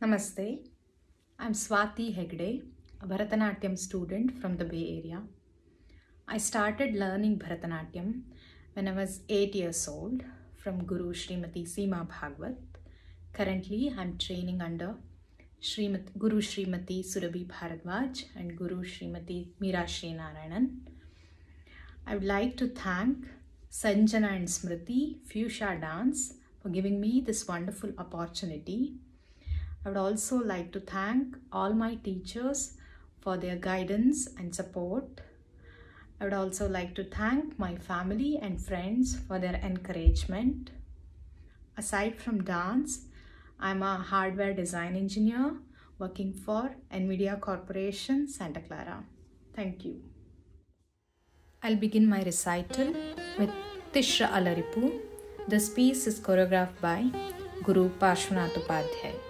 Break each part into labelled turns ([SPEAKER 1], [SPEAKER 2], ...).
[SPEAKER 1] Namaste. I'm Swati Hegde, a Bharatanatyam student from the Bay Area. I started learning Bharatanatyam when I was 8 years old from Guru Srimati Seema Bhagwat. Currently, I'm training under Srimat, Guru Srimati Surabhi Bharadwaj and Guru Srimati Meera Sreenarayanan. I would like to thank Sanjana and Smriti Fuchsia Dance for giving me this wonderful opportunity. I would also like to thank all my teachers for their guidance and support. I would also like to thank my family and friends for their encouragement. Aside from dance, I'm a hardware design engineer working for NVIDIA Corporation, Santa Clara. Thank you. I'll begin my recital with Tishra Alaripu. This piece is choreographed by Guru Parshvanath Upadhyay.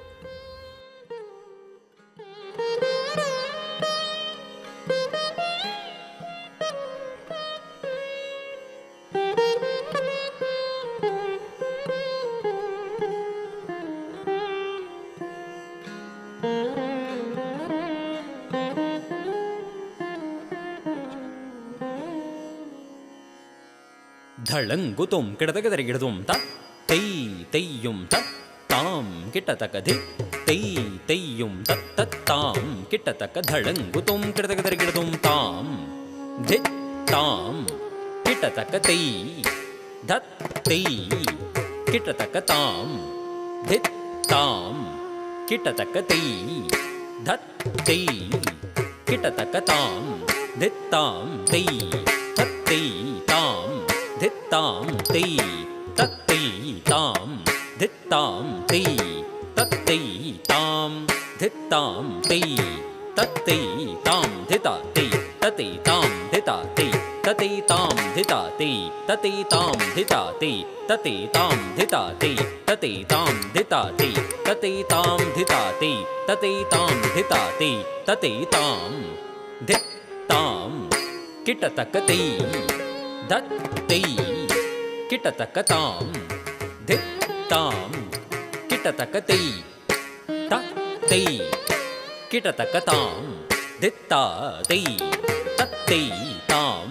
[SPEAKER 2] இளங்குத்தும் கிடதகதரை இடுதும் த தெய் தெய்யும் த தாம் கிட்டத்தக்கதி தெய் தெய்யும் தத்த தாம் கிட்டத்தக்க தழங்குதும் கிடதகதரை இடுதும் தாம் தித் தாம் கிட்டத்தக்க தெய் தத் தெய் கிட்டத்தக்க தாம் தித் தாம் கிட்டத்தக்க தெய் தத் தெய் கிட்டத்தக்க தாம் தித்தாம் தெய் தத்தை धित्तां तै तत्तै तां धित्तां तै तत्तै तां धित्तां तै तत्तै तां धिता तै ततै तां धिता तै ततै तां धिता तै ततै तां धिता तै ततै तां धिता तै ततै तां धिता तै ततै तां धिता तै ततै तां धिता तै ततै तां धित्तां किटतकतै दत्तै ಕಿಟತಕ ತಾಂ ಧಿತ್ ತಾಂ ಕಿಟತಕ ತೈ ತ ತೈ ಕಿಟತಕ ತಾಂ ಧಿತ್ತ ತೈ ತತ್ತೈ ತಾಂ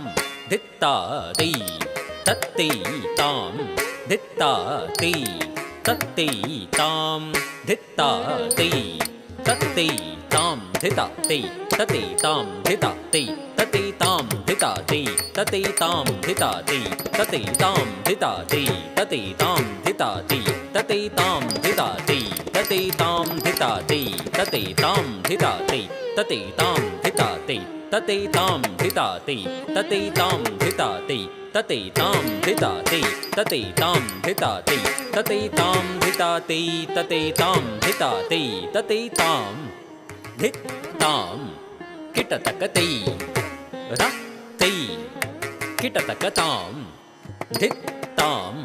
[SPEAKER 2] ಧಿತ್ತ ತೈ ತತ್ತೈ ತಾಂ ಧಿತ್ತ ತೈ ತತ್ತೈ ತಾಂ ಧಿತ್ತ ತೈ ತತ್ತೈ ತಾಂ ಧಿತ ತೈ ತತೈ ತಾಂ ಧಿತ ತೈ ತತೈ धिता तै ततै तां धिता तै ततै तां धिता तै ततै तां धिता तै ततै तां धिता तै ततै तां धिता तै ततै तां धिता तै ततै तां धिता तै ततै तां धिता तै ततै तां धिता तै ततै तां धिता तै ततै तां धिता तै ततै तां धिता तै ततै तां धिता तै ततै तां धिता तै ततै ಕಿಟತಕ ತಾಂ ಧಿತ್ ತಾಂ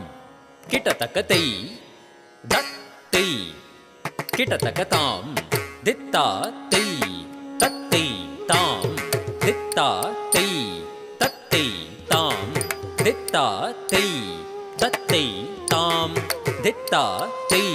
[SPEAKER 2] ಕಿಟತಕ ತೈ ದತ್ ತೈ ಕಿಟತಕ ತಾಂ ದಿತ್ತ ತೈ ತತ್ತೈ ತಾಂ ದಿತ್ತ ತೈ ತತ್ತೈ ತಾಂ ದಿತ್ತ ತೈ ತತ್ತೈ ತಾಂ ದಿತ್ತ ತೈ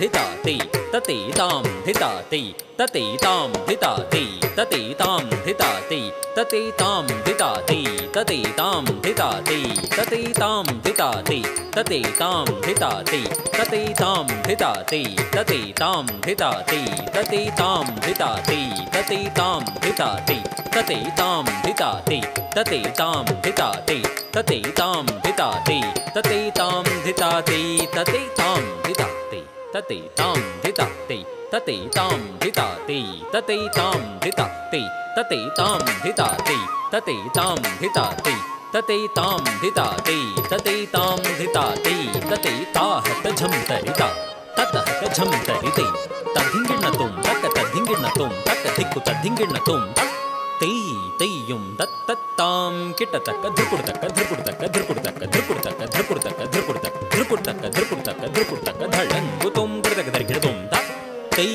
[SPEAKER 2] धिता तै ततै तां धिता तै ततै तां धिता तै ततै तां धिता तै ततै तां धिता तै ततै तां धिता तै ततै तां धिता तै ततै तां धिता तै ततै तां धिता तै ततै तां धिता तै ततै तां धिता तै ततै तां धिता तै ततै तां धिता तै ततै तां धिता तै ततै तां धिता तै ततै तां धिता तै ततै ta ti tom thế ta ti ta ti tom thế ta ti ta ti tom thế ta ti ta ti tom thế ta ti ta ti tom thế ta ti ta ti tom thế ta ti ta ti tom thế ta ti ta ti ta hạt ta chấm ta tỷ ta ta ta hạt ta chấm ta tỷ tỷ ta thính kiến là ta cả ta thính kiến là ta cả thích ta thính kiến là ta ತೆಯ್ಯುಂ ದತ್ತತ್ತಾಂ ಕಿಟತಕ್ಕ ಧೃಕುಡ್ತಕ್ಕ ಧೃಕುಡ್ತಕ್ಕ ಧೃಕುಡ್ತಕ್ಕ ಧೃಕುಡ್ತಕ್ಕ ಧೃಕುಡ್ತಕ್ಕ ಧೃಕುಡ್ತಕ್ಕ ಧೃಕುಡ್ತಕ್ಕ ಧೃಕುಡ್ತಕ್ಕ ಧೃಕುಡ್ತಕ್ಕ ಧಳಂಗು ತುಂ ಕೃತಕ ಧರ್ಗಿಡತುಂ ತ ತೈ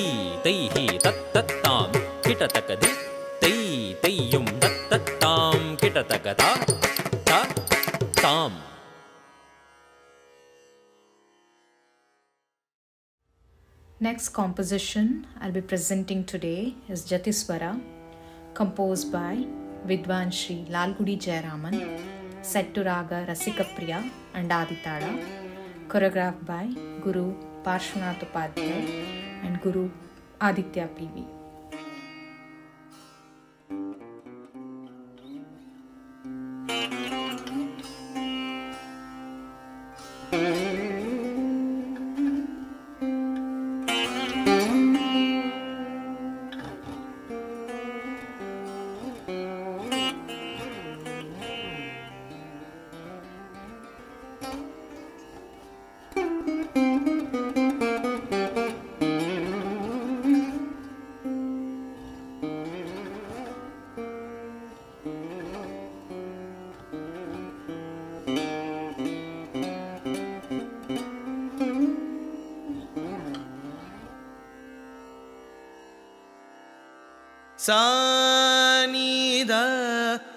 [SPEAKER 2] ತೈ ಹಿ ತತ್ತತ್ತಾಂ ಕಿಟತಕ the ತೈ ತೆಯ್ಯುಂ ದತ್ತತ್ತಾಂ ಕಿಟತಕ ತ ತ ತಾಂ
[SPEAKER 1] Next composition I'll be presenting today is Jatiswara composed by Vidwan Shri Lalgudi Jayaraman, set to Raga Rasikapriya and Aditala, choreographed by Guru Parshvanath Upadhyay and Guru Aditya PV.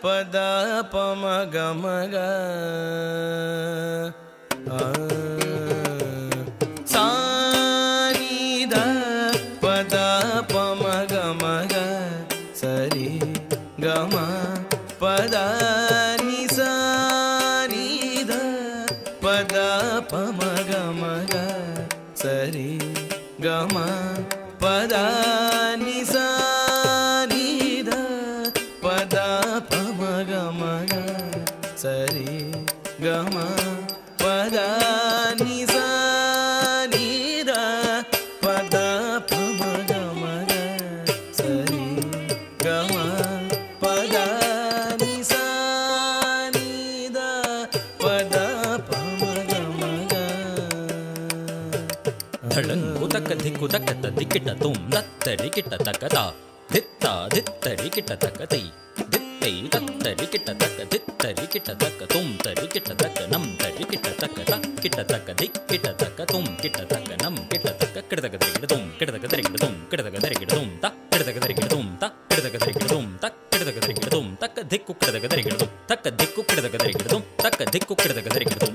[SPEAKER 3] ಪದ ಪಮ ಗಮಗ ಆ குதக்க திக்கு தக்கத்த
[SPEAKER 2] திக்கிட்ட தும் தத்தடி கிட்ட தக்கதா தித்தா தித்தடி கிட்ட தக்கதை தித்தை தத்தடி கிட்ட தக்க தித்தடி கிட்ட தக்க தும் தடி கிட்ட தக்க நம் தடி கிட்ட தக்க தக் கிட்ட தக்க திக் கிட்ட தக்க தும் கிட்ட தக்க நம் கிட்ட தக்க கிடதக்க தரிகிடதும் கிடதக்க தரிகிடதும் கிடதக்க தரிகிடதும் த கிடதக்க தரிகிடதும் த கிடதக்க தரிகிடதும் தக் கிடதக்க தரிகிடதும் தக்க திக்கு கிடதக்க தரிகிடதும் தக்க திக்கு கிடதக்க தரிகிடதும் தக்க திக்கு கிடதக்க தரிகிடதும்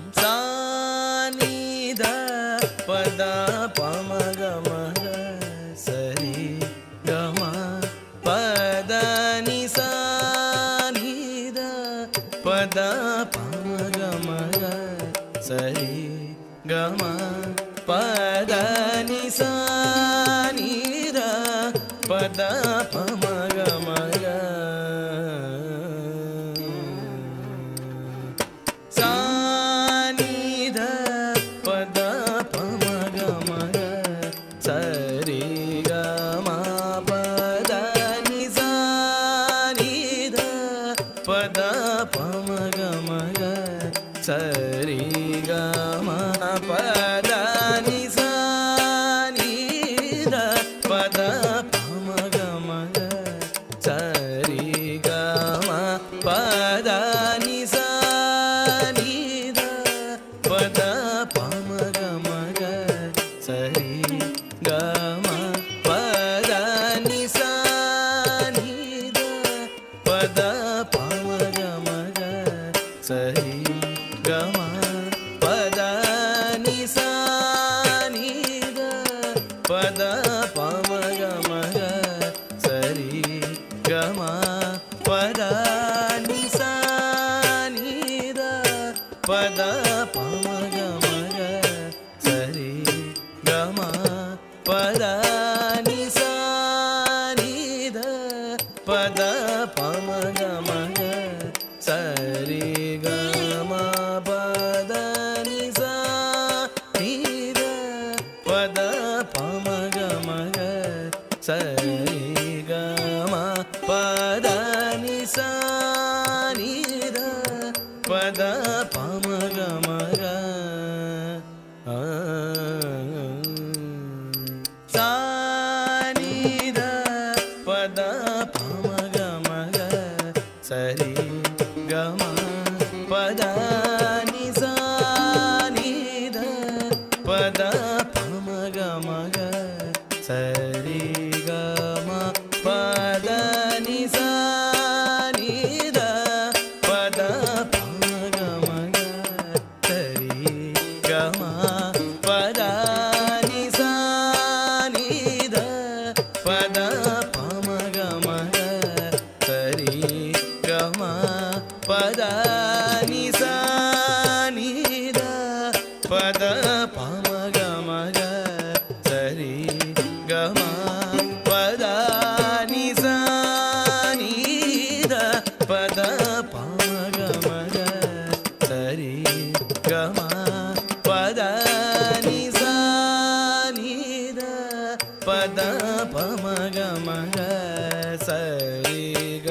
[SPEAKER 3] சரி க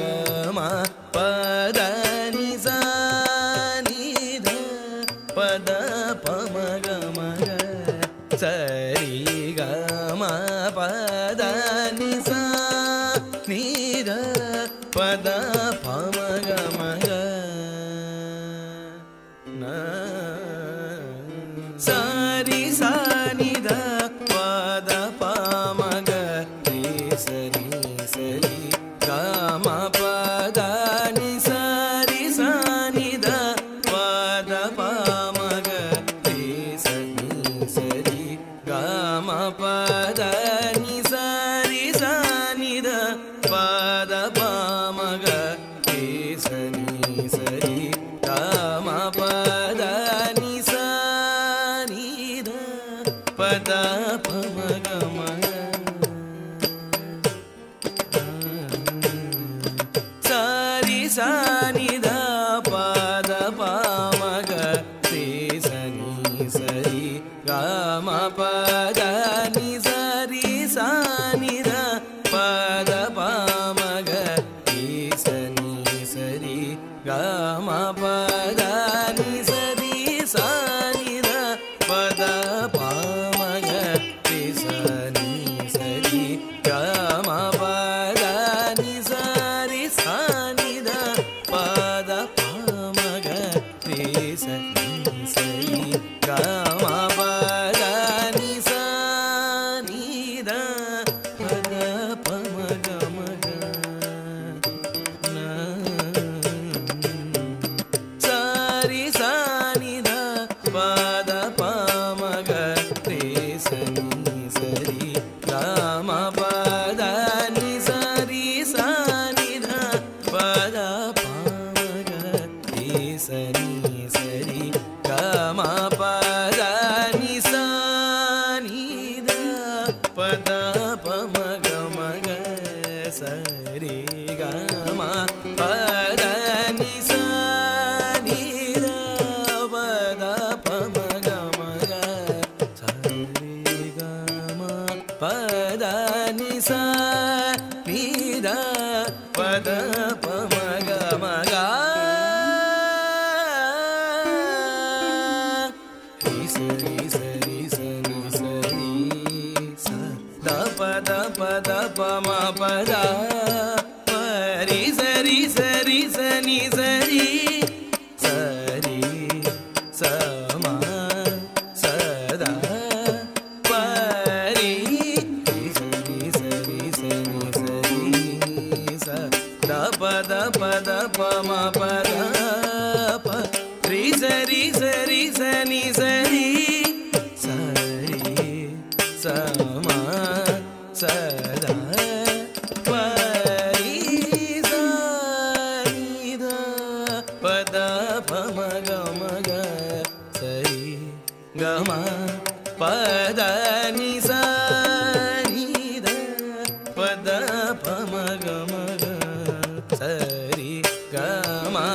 [SPEAKER 3] पदा भव ಪಮ मा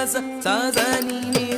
[SPEAKER 3] Tazani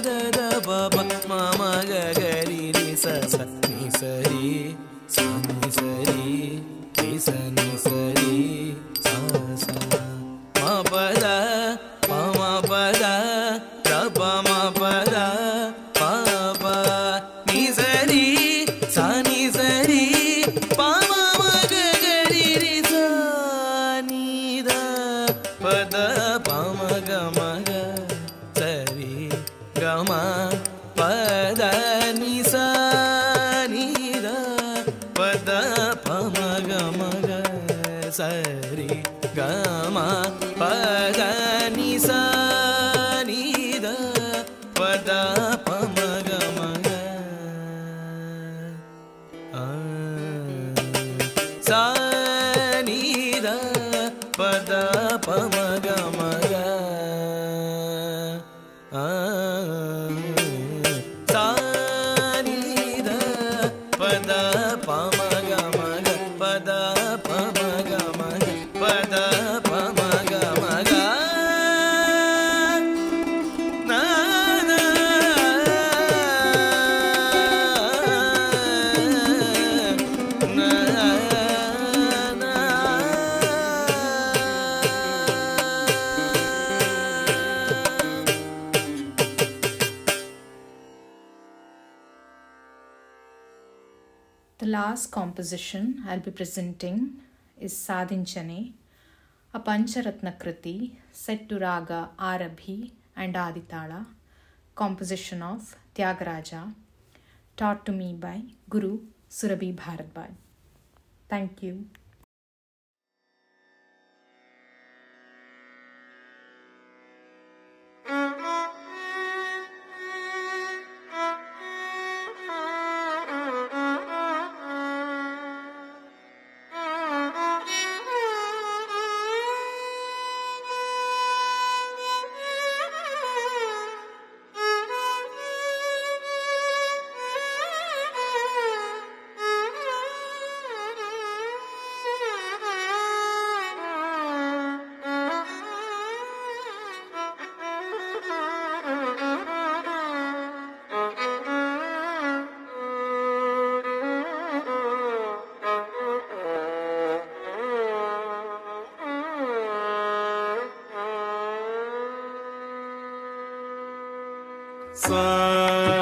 [SPEAKER 3] சானித பத பவ
[SPEAKER 1] composition I'll be presenting is Sadhinchane, a Pancharatna Kriti set to Raga Arabhi and Aditala, composition of Tyagaraja, taught to me by Guru Surabhi Bharadwaj. Thank you.
[SPEAKER 3] 三。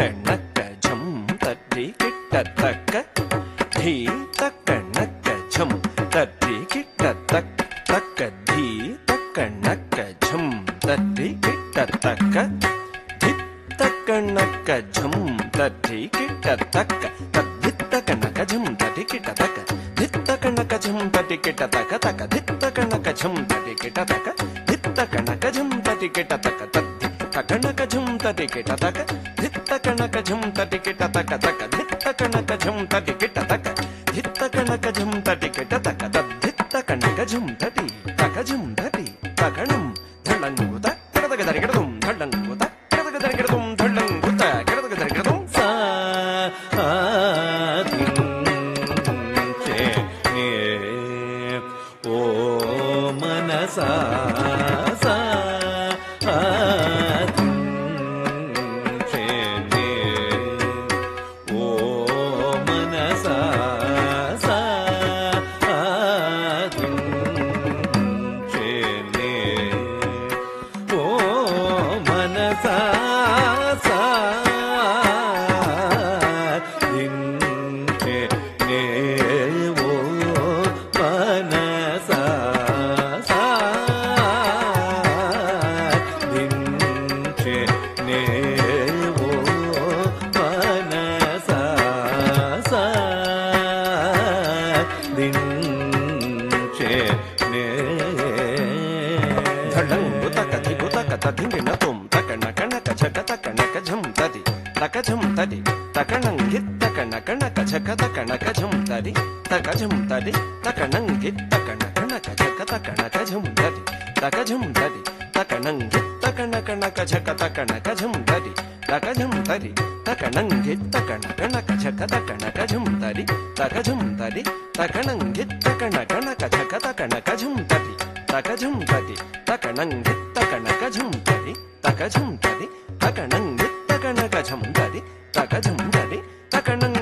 [SPEAKER 4] தணக்கஜம் பற்றி கிட்டத்தக்க
[SPEAKER 3] सा
[SPEAKER 4] కజం తడి తకణ కణ కజ కథ కణ కజం తడి తకజం తడి తకణంగిత్త కణ కణ కజ కథ కణ కజం తడి తకజం తడి తకణంగిత్త కణ కణ కజ కథ కణ కజం తడి తకజం తడి తకణంగిత్త కణ కణ కజ కథ కణ కజం తడి తకజం తడి తకణంగిత్త కణ కణ కజ కథ కణ కజం తడి తకజం తడి తకణంగిత్త కణ కజం తడి తకజం తడి తకణంగిత్త తకణ గజం గది తకజం గది తకణం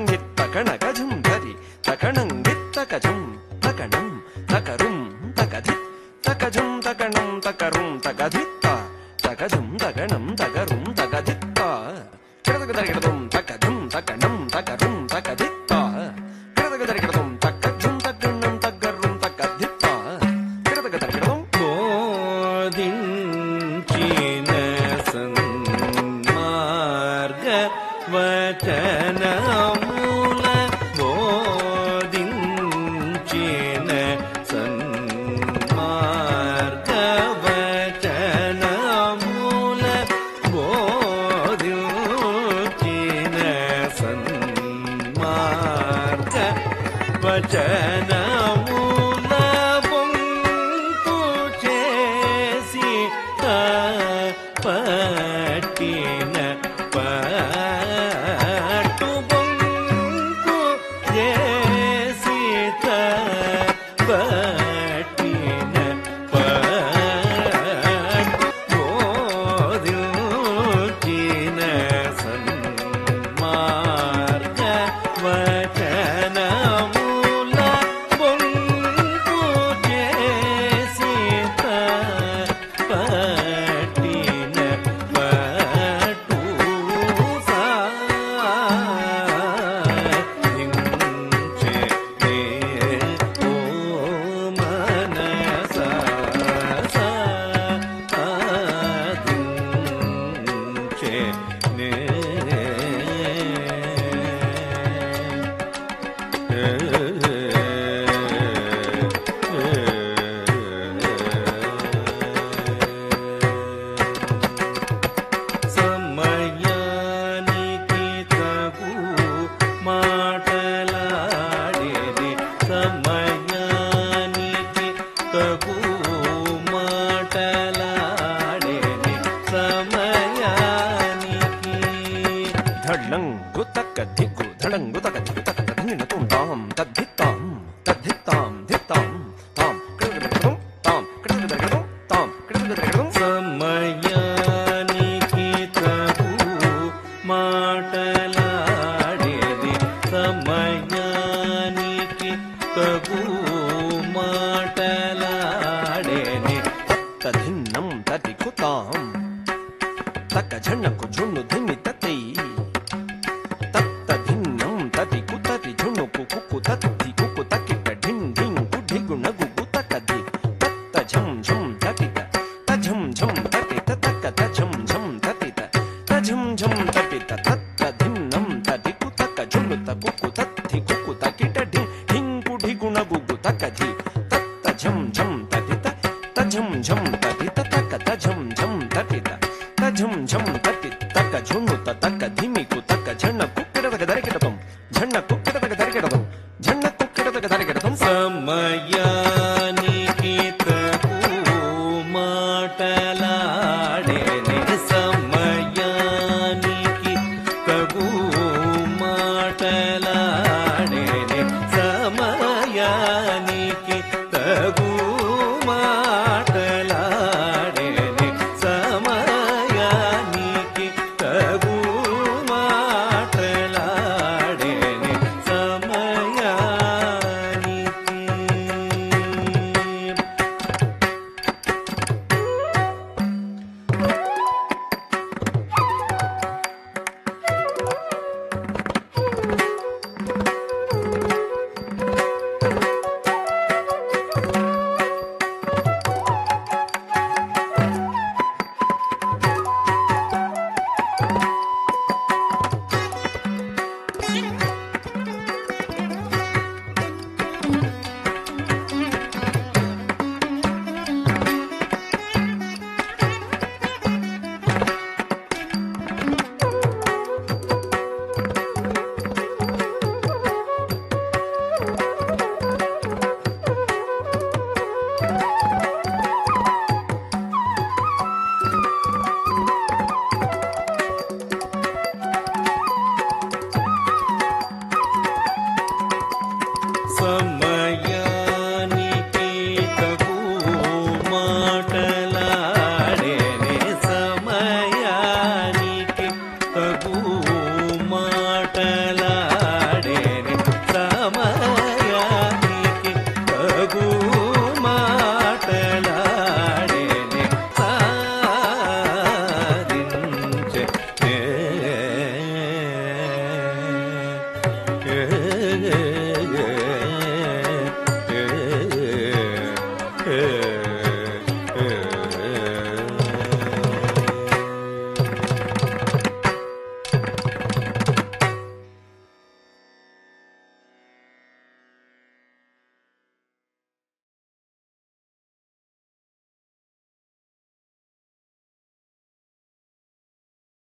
[SPEAKER 4] దిక్కు ధడంగు తక టిట ఠి ఠింకు ఠిగుణ గుగ్గు తకధి